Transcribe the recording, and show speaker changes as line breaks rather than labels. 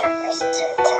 mature to